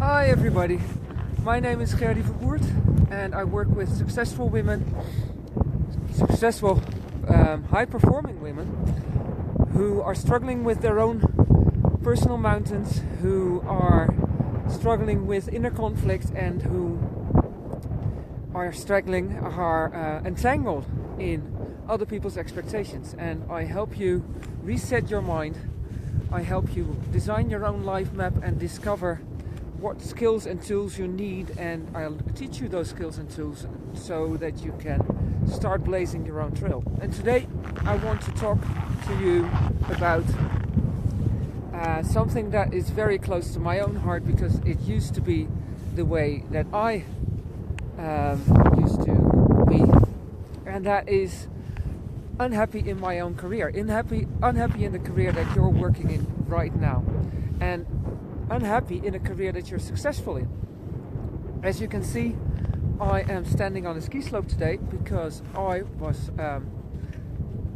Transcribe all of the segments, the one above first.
Hi everybody, my name is Gerdy Verboert and I work with successful women, successful um, high performing women who are struggling with their own personal mountains, who are struggling with inner conflict and who are struggling, are uh, entangled in other people's expectations. And I help you reset your mind, I help you design your own life map and discover what skills and tools you need, and I'll teach you those skills and tools so that you can start blazing your own trail. And today I want to talk to you about uh, something that is very close to my own heart because it used to be the way that I um, used to be, and that is unhappy in my own career, unhappy, unhappy in the career that you're working in right now, and unhappy in a career that you're successful in. As you can see, I am standing on a ski slope today because I was um,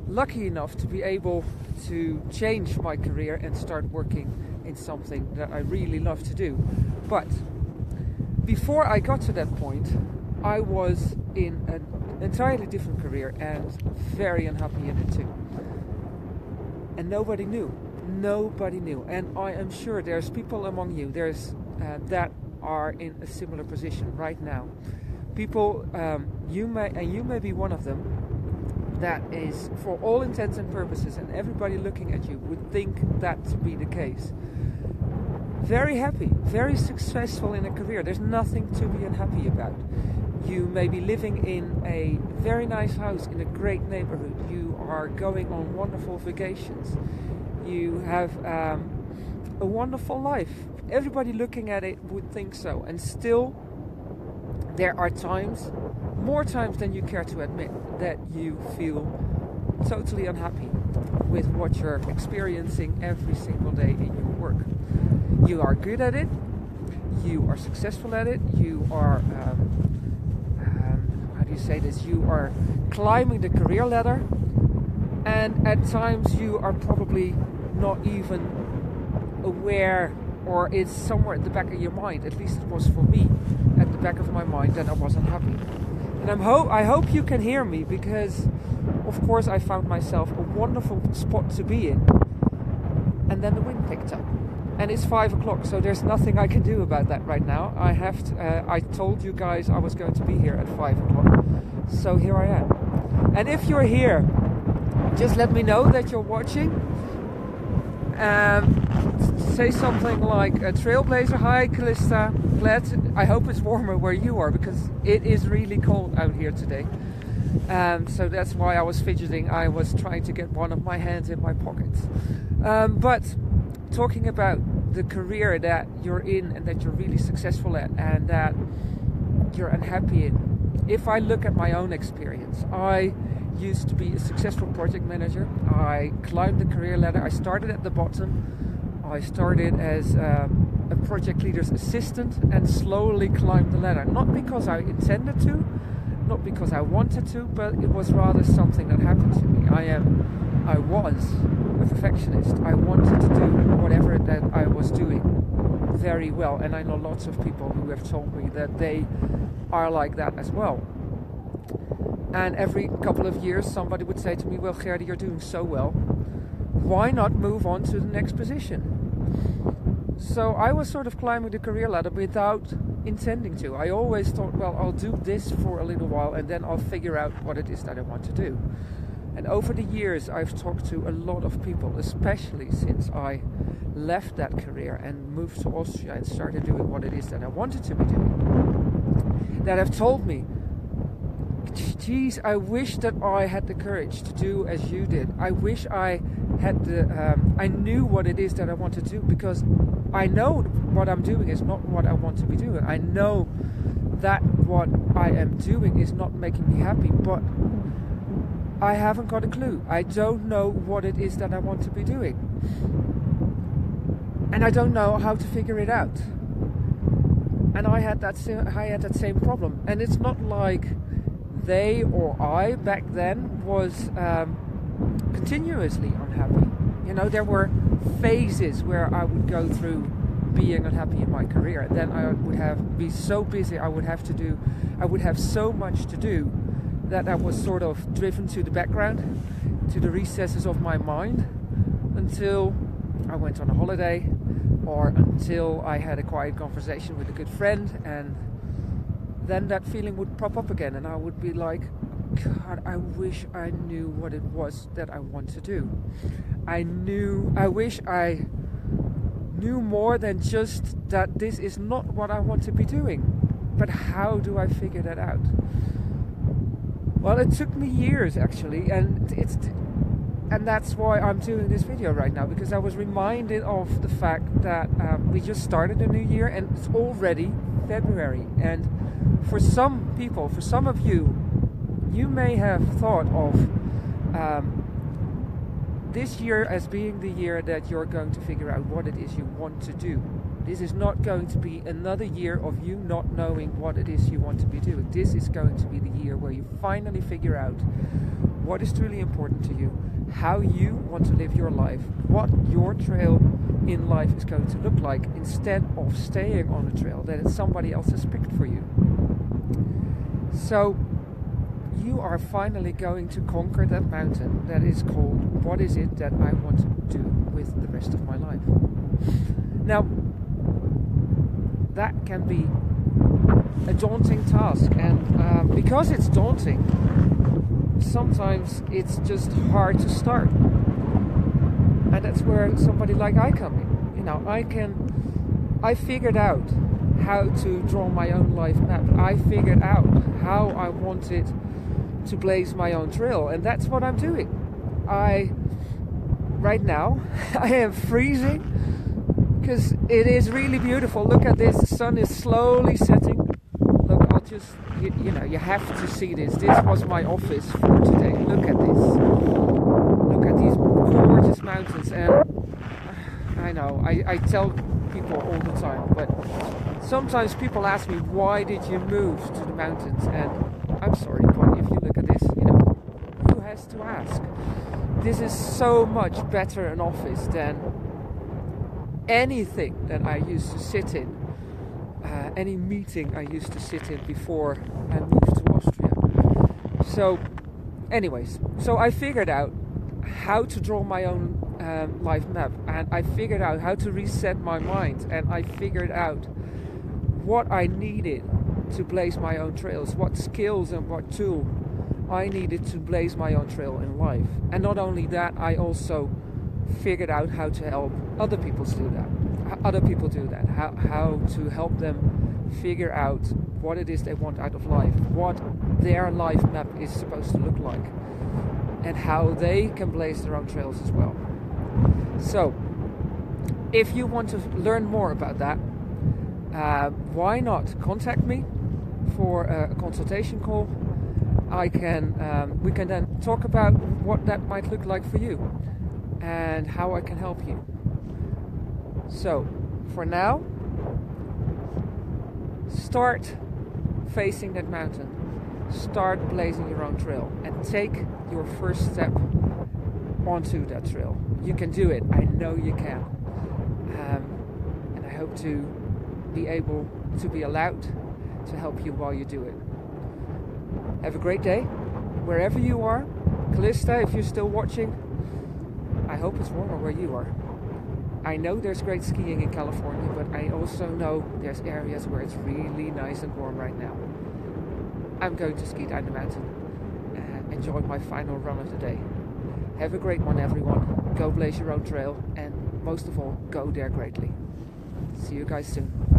lucky enough to be able to change my career and start working in something that I really love to do. But before I got to that point, I was in an entirely different career and very unhappy in it too. And nobody knew nobody knew. And I am sure there's people among you there's uh, that are in a similar position right now. People, um, you may, and you may be one of them, that is, for all intents and purposes, and everybody looking at you would think that to be the case. Very happy, very successful in a career. There's nothing to be unhappy about. You may be living in a very nice house in a great neighborhood. You are going on wonderful vacations you have um, a wonderful life. Everybody looking at it would think so, and still, there are times, more times than you care to admit, that you feel totally unhappy with what you're experiencing every single day in your work. You are good at it, you are successful at it, you are, um, um, how do you say this, you are climbing the career ladder, and at times you are probably not even aware or it's somewhere at the back of your mind. At least it was for me at the back of my mind that I wasn't happy. And I'm ho- I hope you can hear me because, of course, I found myself a wonderful spot to be in. And then the wind picked up. And it's five o'clock, so there's nothing I can do about that right now. I have to, uh, I told you guys I was going to be here at five o'clock, so here I am. And if you're here, just let me know that you're watching um, say something like a trailblazer. Hi, Callista. Glad. I hope it's warmer where you are because it is really cold out here today. Um, so that's why I was fidgeting. I was trying to get one of my hands in my pockets. Um, but talking about the career that you're in and that you're really successful at and that you're unhappy in. If I look at my own experience, I used to be a successful project manager. I climbed the career ladder. I started at the bottom. I started as um, a project leader's assistant and slowly climbed the ladder. Not because I intended to, not because I wanted to, but it was rather something that happened to me. I am, I was a perfectionist. I wanted to do whatever that I was doing very well, and I know lots of people who have told me that they are like that as well. And every couple of years, somebody would say to me, Well, Gerdy, you're doing so well. Why not move on to the next position? So I was sort of climbing the career ladder without intending to. I always thought, Well, I'll do this for a little while and then I'll figure out what it is that I want to do. And over the years, I've talked to a lot of people, especially since I left that career and moved to Austria and started doing what it is that I wanted to be doing, that have told me geez, I wish that I had the courage to do as you did. I wish I had the, um, I knew what it is that I want to do because I know what I'm doing is not what I want to be doing. I know that what I am doing is not making me happy, but I haven't got a clue. I don't know what it is that I want to be doing. And I don't know how to figure it out. And I had that I had that same problem. And it's not like they or I back then was um, continuously unhappy. You know, there were phases where I would go through being unhappy in my career. Then I would have be so busy. I would have to do. I would have so much to do that I was sort of driven to the background, to the recesses of my mind, until I went on a holiday, or until I had a quiet conversation with a good friend, and then that feeling would pop up again, and I would be like, God, I wish I knew what it was that I want to do. I knew, I wish I knew more than just that this is not what I want to be doing. But how do I figure that out? Well, it took me years actually, and it's and that's why I'm doing this video right now because I was reminded of the fact that um, we just started a new year and it's already February. And for some people, for some of you, you may have thought of um, this year as being the year that you're going to figure out what it is you want to do. This is not going to be another year of you not knowing what it is you want to be doing. This is going to be the year where you finally figure out what is truly important to you, how you want to live your life, what your trail in life is going to look like, instead of staying on a trail that somebody else has picked for you. So, you are finally going to conquer that mountain that is called what is it that I want to do with the rest of my life. Now, that can be a daunting task, and um, because it's daunting, sometimes it's just hard to start. That's where somebody like I come in. You know, I can, I figured out how to draw my own life map. I figured out how I wanted to blaze my own trail, and that's what I'm doing. I right now I am freezing because it is really beautiful. Look at this, the sun is slowly setting. Look, I'll just you, you know you have to see this. This was my office for today. Look at this. Gorgeous mountains, and I know I, I tell people all the time, but sometimes people ask me why did you move to the mountains, and I'm sorry, but if you look at this, you know, who has to ask? This is so much better an office than anything that I used to sit in, uh, any meeting I used to sit in before I moved to Austria. So, anyways, so I figured out how to draw my own um, life map and I figured out how to reset my mind and I figured out what I needed to blaze my own trails, what skills and what tool I needed to blaze my own trail in life. And not only that, I also figured out how to help other people do that. Other people do that. How, how to help them figure out what it is they want out of life, what their life map is supposed to look like, and how they can blaze their own trails as well. So, if you want to learn more about that, uh, why not contact me for a consultation call? I can um, we can then talk about what that might look like for you and how I can help you. So, for now, start facing that mountain. Start blazing your own trail and take your first step onto that trail. You can do it. I know you can. Um, and I hope to be able to be allowed to help you while you do it. Have a great day, wherever you are. Callista, if you're still watching, I hope it's warmer where you are. I know there's great skiing in California, but I also know there's areas where it's really nice and warm right now. I'm going to ski down the mountain and enjoy my final run of the day. Have a great one, everyone. Go blaze your own trail, and most of all, go dare greatly. See you guys soon.